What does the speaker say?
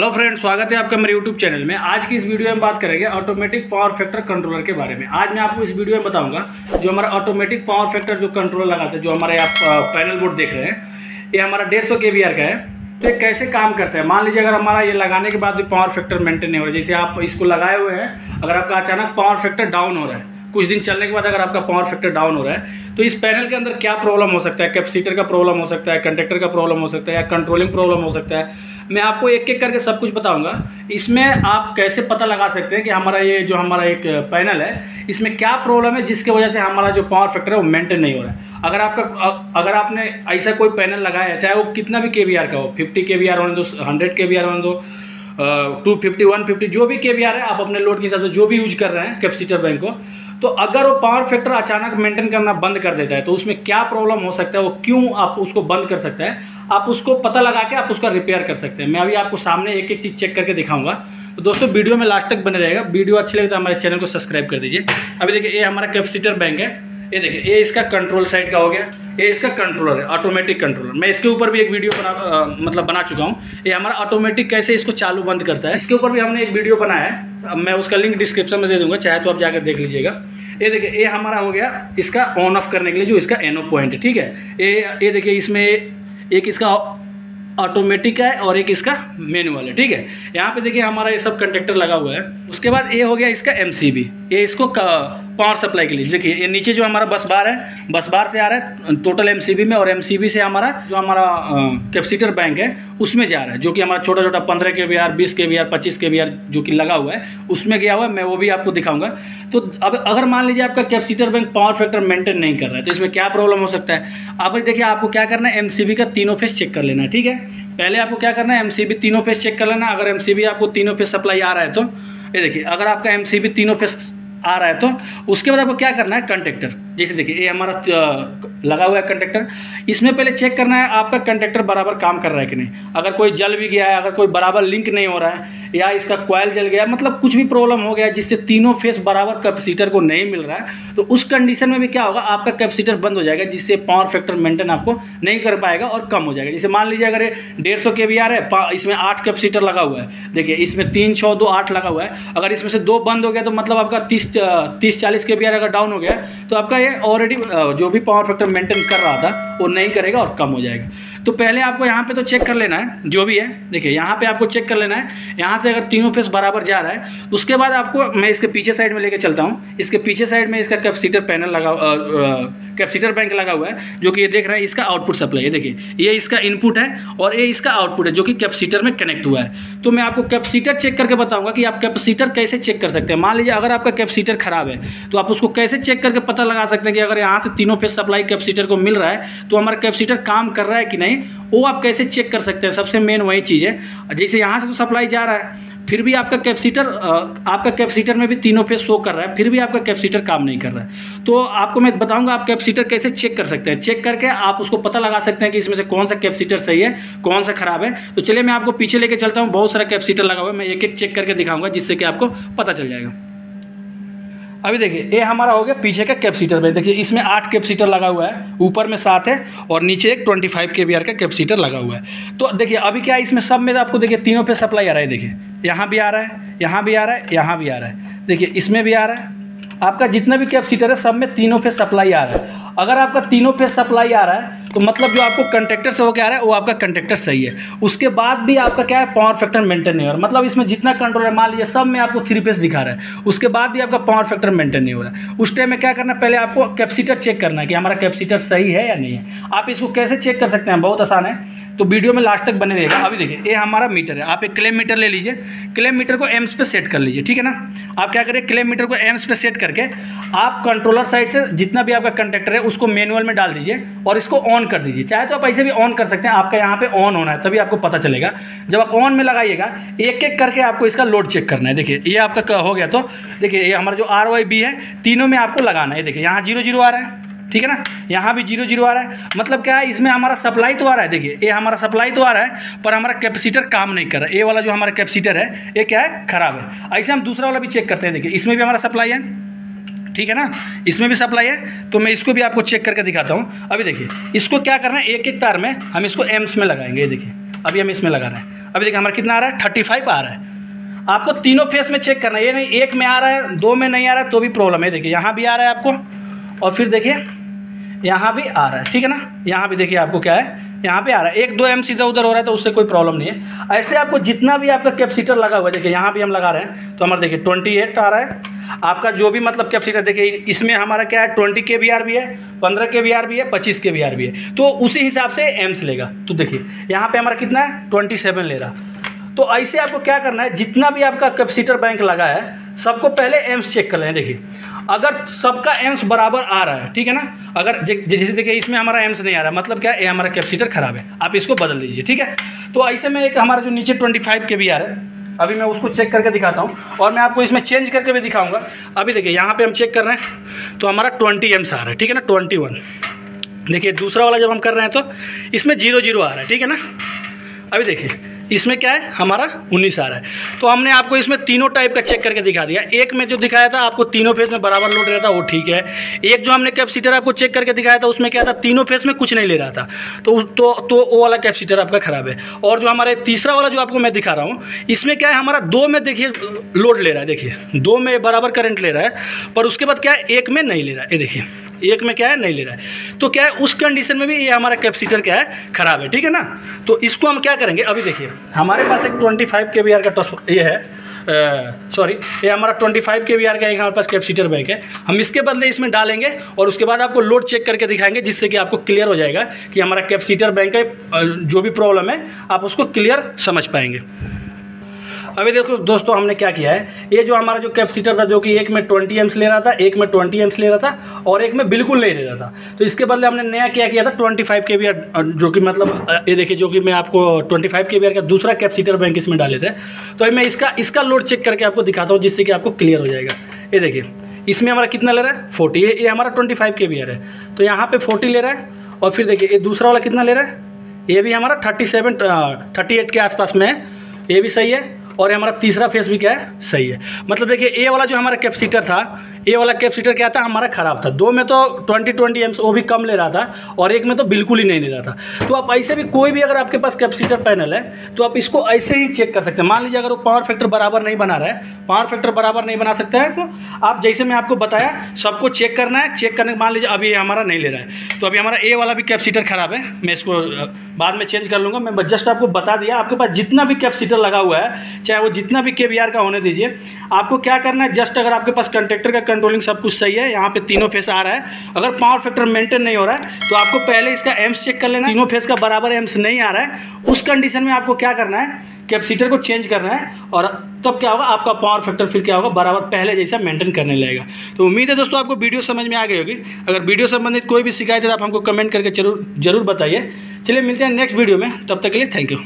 Hello friend स्वागत है आपका मेरे यूट्यूब चैनल में। आज की इस वीडियो में बात करेंगे ऑटोमेटिक पावर फैक्टर कंट्रोलर के बारे में। आज मैं आपको इस वीडियो में बताऊँगा, जो हमारा ऑटोमेटिक पावर फैक्टर जो कंट्रोलर लगाते हैं, जो हमारे आप पैनल बोर्ड देख रहे हैं, ये हमारा डेढ़ सौ के का है। तो ये कैसे काम करता है? मान लीजिए अगर हमारा ये लगाने के बाद भी पावर फैक्टर मेंटेन नहीं हो रहा जैसे आप इसको लगाए हुए हैं, अगर आपका अचानक पावर फैक्टर डाउन हो रहा है, कुछ दिन चलने के बाद अगर आपका पावर फैक्टर डाउन हो रहा है तो इस पैनल के अंदर क्या प्रॉब्लम हो सकता है? कैपेसिटर का प्रॉब्लम हो सकता है कंडक्टर का प्रॉब्लम हो सकता है, या कंट्रोलिंग प्रॉब्लम हो सकता है। मैं आपको एक एक करके सब कुछ बताऊँगा। इसमें आप कैसे पता लगा सकते हैं कि हमारा ये जो हमारा एक पैनल है, इसमें क्या प्रॉब्लम है जिसकी वजह से हमारा जो पावर फैक्टर है वो मेंटेन नहीं हो रहा है। अगर आपका, अगर आपने ऐसा कोई पैनल लगाया चाहे वो कितना भी के का हो, फिफ्टी के होने दो हंड्रेड के होने दो टू फिफ्टी वन फिफ्टी जो भी के है, आप अपने लोड के हिसाब से जो भी यूज़ कर रहे हैं कैपेसिटर बैंक को तो अगर वो पावर फैक्टर अचानक मेंटेन करना बंद कर देता है तो उसमें क्या प्रॉब्लम हो सकता है, वो क्यों आप उसको बंद कर सकते हैं, आप उसको पता लगा के आप उसका रिपेयर कर सकते हैं। मैं अभी आपको सामने एक एक चीज़ चेक करके दिखाऊँगा। तो दोस्तों वीडियो में लास्ट तक बने रहेगा वीडियो अच्छी लगे तो हमारे चैनल को सब्सक्राइब कर दीजिए। अभी देखिए, ये हमारा कैपेसिटर बैंक है। ये देखिए ये इसका कंट्रोल साइड का हो गया ये इसका कंट्रोलर है ऑटोमेटिक कंट्रोलर मैं इसके ऊपर भी एक वीडियो बना आ, मतलब बना चुका हूँ। ये हमारा ऑटोमेटिक कैसे इसको चालू बंद करता है इसके ऊपर भी हमने एक वीडियो बनाया है। अब मैं उसका लिंक डिस्क्रिप्शन में दे दूँगा चाहे तो आप जाकर देख लीजिएगा। ये देखिए ये हमारा हो गया इसका ऑन ऑफ़ करने के लिए जो इसका एनो पॉइंट है ठीक है? ये ये देखिए इसमें एक इसका ऑटोमेटिक है और एक इसका मैनुअल है ठीक है? यहाँ पे देखिए हमारा ये सब कंडक्टर लगा हुआ है। उसके बाद ये हो गया इसका एम ये इसको पावर सप्लाई के लिए। देखिए, ये नीचे जो हमारा बस बार है, बस बार से आ रहा है टोटल एमसीबी में और एमसीबी से हमारा जो हमारा कैपेसिटर बैंक है, उसमें जा रहा है, जो कि हमारा छोटा छोटा पंद्रह के वी आर बीस के वी आर पच्चीस के वी आर जो कि लगा हुआ है, उसमें गया हुआ है, मैं वो भी आपको दिखाऊँगा। तो अब अगर मान लीजिए आपका capacitor bank power factor maintain नहीं कर रहा है तो इसमें क्या प्रॉब्लम हो सकता है? आप देखिए, आपको क्या करना है? एमसीबी का तीनों फेस चेक कर लेना है ठीक है? पहले आपको क्या करना है? एमसीबी तीनों फेस चेक कर लेना। अगर एमसीबी आपको तीनों फेस सप्लाई आ रहा है तो ये देखिए, अगर आपका एमसीबी तीनों फेस आ रहा है। तो उसके बाद आपको क्या करना है? कंटेक्टर जैसे देखिए, ये हमारा लगा हुआ है कंडक्टर इसमें पहले चेक करना है आपका कंडक्टर बराबर काम कर रहा है कि नहीं। अगर कोई जल भी गया है, अगर कोई बराबर लिंक नहीं हो रहा है, या इसका क्वाइल जल गया मतलब कुछ भी प्रॉब्लम हो गया, जिससे तीनों फेस बराबर कैपेसिटर को नहीं मिल रहा है तो उस कंडीशन में भी क्या होगा, आपका कैपेसिटर बंद हो जाएगा, जिससे पावर फैक्टर मेंटेन आपको नहीं कर पाएगा और कम हो जाएगा। जैसे मान लीजिए, अगर ये डेढ़ सौ के है इसमें आठ कैपेसिटर लगा हुआ है। देखिए, इसमें तीन छः दो, आठ लगा हुआ है। अगर इसमें से दो बंद हो गया तो मतलब आपका तीस तीस, चालीस के अगर डाउन हो गया तो आपका ये ऑलरेडी जो भी पावर फैक्टर मेंटेन कर रहा था, वो नहीं करेगा और कम हो जाएगा। तो पहले आपको यहाँ पे तो चेक कर लेना है, जो भी है। देखिए, यहाँ पे आपको चेक कर लेना है। यहाँ से अगर तीनों फेस बराबर जा रहा है, उसके बाद आपको, मैं इसके पीछे साइड में लेके चलता हूँ। इसके पीछे साइड में इसका कैपेसिटर पैनल लगा कैपेसिटर बैंक लगा हुआ है, जो कि ये देख रहे हैं, इसका आउटपुट सप्लाई है देखिए, ये इसका इनपुट है और ये इसका आउटपुट है, जो कि कैपेसिटर में कनेक्ट हुआ है। तो मैं आपको कैपेसिटर चेक करके बताऊँगा कि आप कैपेसिटर कैसे चेक कर सकते हैं। मान लीजिए, अगर आपका कैपेसिटर खराब है तो आप उसको कैसे चेक करके पता लगा सकते हैं कि अगर यहाँ से तीनों फेस सप्लाई कैपेसिटर को मिल रहा है तो हमारा कैपेसिटर काम कर रहा है कि नहीं? वो आप कैसे चेक कर सकते हैं? सबसे मेन वही चीज़ है। जैसे यहाँ से तो सप्लाई जा रहा है, फिर भी आपका कैपेसिटर आपका कैपेसिटर में भी तीनों पे शो कर रहा है, फिर भी आपका कैपेसिटर काम नहीं कर रहा है। तो आपको मैं बताऊँगा आप कैपेसिटर कैसे चेक कर सकते हैं। चेक करके आप उसको पता लगा सकते हैं कि इसमें से कौन सा कैपेसिटर सही है, कौन सा खराब है। तो चलिए मैं आपको पीछे लेके चलता हूँ, बहुत सारा कैपेसिटर लगा हुआ है, मैं एक एक चेक करके दिखाऊँगा, जिससे कि आपको पता चल जाएगा। अभी देखिए ये हमारा हो गया पीछे का कैपेसिटर में देखिए, इसमें आठ कैपेसिटर लगा हुआ है, ऊपर में सात है और नीचे एक ट्वेंटी फाइव के का कैपेसिटर लगा हुआ है। तो देखिए, अभी क्या है इसमें सब में आपको देखिए, तीनों पे सप्लाई आ रहा है, देखिए। यहाँ भी आ रहा है, यहाँ भी आ रहा है, यहाँ भी आ रहा है। देखिए, इसमें भी आ रहा है। आपका जितना भी कैपेसिटर है, सब में तीनों पे सप्लाई आ रहा है। अगर आपका तीनों पे सप्लाई आ रहा है तो मतलब जो आपको कंट्रेक्टर से होकर आ रहा है, वो आपका कंट्रेक्टर सही है। उसके बाद भी आपका क्या है पावर फैक्टर मेंटेन नहीं हो रहा। मतलब इसमें जितना कंट्रोल है, मान लीजिए सब में आपको थ्री पेस दिखा रहा है। उसके बाद भी आपका पावर फैक्टर मेंटेन नहीं हो रहा है। उस टाइम में क्या करना है, पहले आपको कैपेसिटर चेक करना है कि हमारा कैपेसिटर सही है या नहीं है। आप इसको कैसे चेक कर सकते हैं? बहुत आसान है। तो वीडियो में लास्ट तक बने रहेगा अभी देखिए, ये हमारा मीटर है। आप एक क्लेम मीटर ले लीजिए। क्लेम मीटर को एम्स पे सेट कर लीजिए, ठीक है ना? आप क्या करें क्लेम मीटर को एम्स पे सेट करके आप कंट्रोलर साइड से जितना भी आपका कंडक्टर है उसको मैनुअल में डाल दीजिए और इसको ऑन कर दीजिए। चाहे तो आप ऐसे भी ऑन कर सकते हैं, आपका यहाँ पे ऑन होना है, तभी आपको पता चलेगा। जब आप ऑन में लगाइएगा एक एक करके आपको इसका लोड चेक करना है। देखिए, ये आपका हो गया तो देखिए, ये हमारा जो आर वाई बी है, तीनों में आपको लगाना है। देखिए, यहाँ ज़ीरो ज़ीरो आ रहा है, ठीक है ना? यहाँ भी ज़ीरो ज़ीरो आ रहा है। मतलब क्या है, इसमें हमारा सप्लाई तो आ रहा है। देखिए, ये हमारा सप्लाई तो आ रहा है, पर हमारा कैपेसिटर काम नहीं कर रहा। है ये वाला जो हमारा कैपेसिटर है, ये क्या है? खराब है। ऐसे हम दूसरा वाला भी चेक करते हैं। देखिए, इसमें भी हमारा सप्लाई है। ठीक है ना? इसमें भी सप्लाई है तो मैं इसको भी आपको चेक करके दिखाता हूँ। अभी देखिए, इसको क्या करना है? एक एक तार में हम इसको एम्स में लगाएँगे देखिए। अभी हम इसमें लगा रहे हैं। अभी देखिए, हमारा कितना आ रहा है? थर्टी फाइव आ रहा है। आपको तीनों फेस में चेक करना है। ये नहीं, एक में आ रहा है, दो में नहीं आ रहा है तो भी प्रॉब्लम है। देखिए, यहाँ भी आ रहा है आपको, और फिर देखिए, यहाँ भी आ रहा है। ठीक है ना? यहाँ भी देखिए आपको क्या है? यहाँ पे आ रहा है। एक दो एम सीधा उधर हो रहा है तो उससे कोई प्रॉब्लम नहीं है। ऐसे आपको जितना भी आपका कैपेसिटर लगा हुआ है, देखिए यहाँ भी हम लगा रहे हैं तो हमारा देखिए ट्वेंटी एट आ रहा है। आपका जो भी मतलब कैपेसिटर देखिए इसमें हमारा क्या है ट्वेंटी के वी आर भी है, पंद्रह के वी आर भी है, पच्चीस के वी आर भी है। तो उसी हिसाब से एम्स लेगा। तो देखिए, यहाँ पे हमारा कितना है ट्वेंटी सेवन ले रहा। तो ऐसे आपको क्या करना है, जितना भी आपका कैपेसिटर बैंक लगा है, सबको पहले एम्स चेक कर लें। देखिए अगर सबका एम्स बराबर आ रहा है, ठीक है ना? अगर जैसे देखिए, इसमें हमारा एम्स नहीं आ रहा मतलब क्या है हमारा कैपेसिटर खराब है, आप इसको बदल दीजिए, ठीक है? तो ऐसे में एक हमारा जो नीचे ट्वेंटी फाइव के भी आ रहा है, अभी मैं उसको चेक करके दिखाता हूँ, और मैं आपको इसमें चेंज करके भी दिखाऊँगा। अभी देखिए, यहाँ पे हम चेक कर रहे हैं तो हमारा ट्वेंटी एम्स आ रहा है, ठीक है ना? ट्वेंटी वन देखिए, दूसरा वाला जब हम कर रहे हैं तो इसमें ज़ीरो ज़ीरो आ रहा है, ठीक है ना? अभी देखिए इसमें क्या है? हमारा उन्नीस आ रहा है। तो हमने आपको इसमें तीनों टाइप का चेक करके दिखा दिया। एक में जो दिखाया था, आपको तीनों फेस में बराबर लोड रहता, वो ठीक है। एक जो हमने कैपेसिटर आपको चेक करके दिखाया था, उसमें क्या था? तीनों फेस में कुछ नहीं ले रहा था। तो तो तो वो वाला कैपेसिटर आपका ख़राब है। और जो हमारे तीसरा वाला जो आपको मैं दिखा रहा हूँ, इसमें क्या है? हमारा दो में देखिए लोड ले रहा है। देखिए, दो में बराबर करंट ले रहा है, पर उसके बाद क्या है? एक में नहीं ले रहा है। ये देखिए। एक में क्या है? नहीं ले रहा है। तो क्या है? उस कंडीशन में भी ये हमारा कैपेसिटर क्या है? ख़राब है, ठीक है ना? तो इसको हम क्या करेंगे? अभी देखिए, हमारे पास एक twenty five K V R का टॉस ये है सॉरी ये हमारा twenty five K V R का एक हमारे पास कैपेसिटर बैंक है। हम इसके बदले इसमें डालेंगे और उसके बाद आपको लोड चेक करके दिखाएँगे, जिससे कि आपको क्लियर हो जाएगा कि हमारा कैपेसिटर बैंक है जो भी प्रॉब्लम है, आप उसको क्लियर समझ पाएँगे। अभी देखो दोस्तों, हमने क्या किया है? ये जो हमारा जो कैपेसिटर था, जो कि एक में ट्वेंटी एम्स ले रहा था, एक में ट्वेंटी एम्स ले रहा था और एक में बिल्कुल नहीं ले रहा था। तो इसके बदले हमने नया क्या किया था? ट्वेंटी फाइव के जो कि मतलब ये देखिए, जो कि मैं आपको ट्वेंटी फाइव के का दूसरा कैपेसिटर बैंक इसमें डाले थे। तो मैं इसका इसका लोड चेक करके आपको दिखाता हूँ, जिससे कि आपको क्लियर हो जाएगा। ये देखिए, इसमें हमारा कितना ले रहा है? फोर्टी ये हमारा ट्वेंटी फाइव के है। तो यहाँ पे फोर्टी ले रहा है और फिर देखिए, ये दूसरा वाला कितना ले रहा है? ये भी हमारा थर्टी सेवन थर्टी एट के आसपास में है। ये भी सही है। और हमारा तीसरा फेस भी क्या है? सही है। मतलब देखिए ए वाला जो हमारा कैपेसिटर था ए वाला कैपेसिटर क्या था? हमारा ख़राब था। दो में तो ट्वेंटी ट्वेंटी एम्स वो भी कम ले रहा था और एक में तो बिल्कुल ही नहीं ले रहा था। तो आप ऐसे भी कोई भी अगर आपके पास कैपेसिटर पैनल है तो आप इसको ऐसे ही चेक कर सकते हैं। मान लीजिए अगर वो पावर फैक्टर बराबर नहीं बना रहा है पावर फैक्टर बराबर नहीं बना सकता है तो आप जैसे मैं आपको बताया, सबको चेक करना है। चेक करने मान लीजिए अभी हमारा नहीं ले रहा है। तो अभी हमारा ए वाला भी कैपेसिटर ख़राब है। मैं इसको बाद में चेंज कर लूँगा। मैं जस्ट आपको बता दिया, आपके पास जितना भी कैपेसिटर लगा हुआ है, चाहे वो जितना भी के का होने दीजिए, आपको क्या करना है? जस्ट अगर आपके पास कंट्रेक्टर का कंट्रोलिंग सब कुछ सही है, यहाँ पे तीनों फेस आ रहा है। अगर पावर फैक्टर मेंटेन नहीं हो रहा है तो आपको पहले इसका एम्स चेक कर लेना। तीनों फेस का बराबर एम्स नहीं आ रहा है। उस कंडीशन में आपको क्या करना है कैपेसिटर को चेंज करना है और तब क्या होगा, आपका पावर फैक्टर फिर क्या होगा, बराबर पहले जैसा मेंटेन करने लगेगा। तो उम्मीद है दोस्तों, आपको वीडियो समझ में आ गई होगी। अगर वीडियो संबंधित कोई भी शिकायत है तो आप हमको कमेंट करके ज़रूर ज़रूर बताइए। चलिए मिलते हैं नेक्स्ट वीडियो में। तब तक के लिए थैंक यू